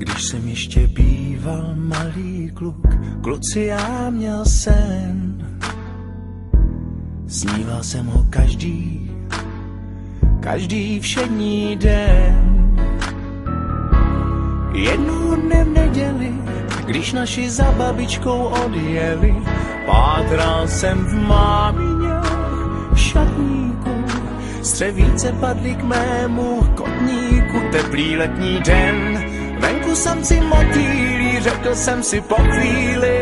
Když jsem ještě býval malý kluk, kluci já měl sen. Sníval jsem ho každý, každý všední den. Jednou dne v neděli, když naši za babičkou odjeli, pátral jsem v mámiňách šatníku. Střevíce padly k mému kotníku, teplý letní den. Venku jsem si motýlí, řekl jsem si po chvíli.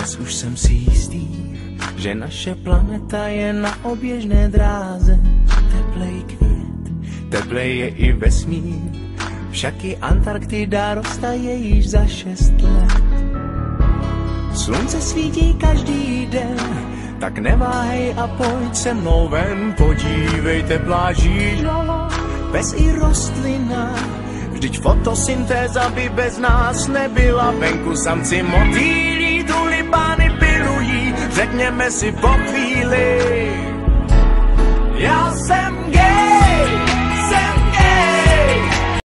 Dnes už jsem si jistý, že naše planeta je na oběžné dráze. Teplej květ, teplej je i vesmír, však i Antarktida roztaje již za šest let. Slunce svítí každý den, tak neváhej a pojď se mnou ven, podívejte pláží bez i rostlina. Vždyť fotosyntéza by bez nás nebyla, venku samci pilují, řekněme si po chvíli. Já